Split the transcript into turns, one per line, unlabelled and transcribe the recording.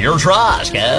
your trash, guys.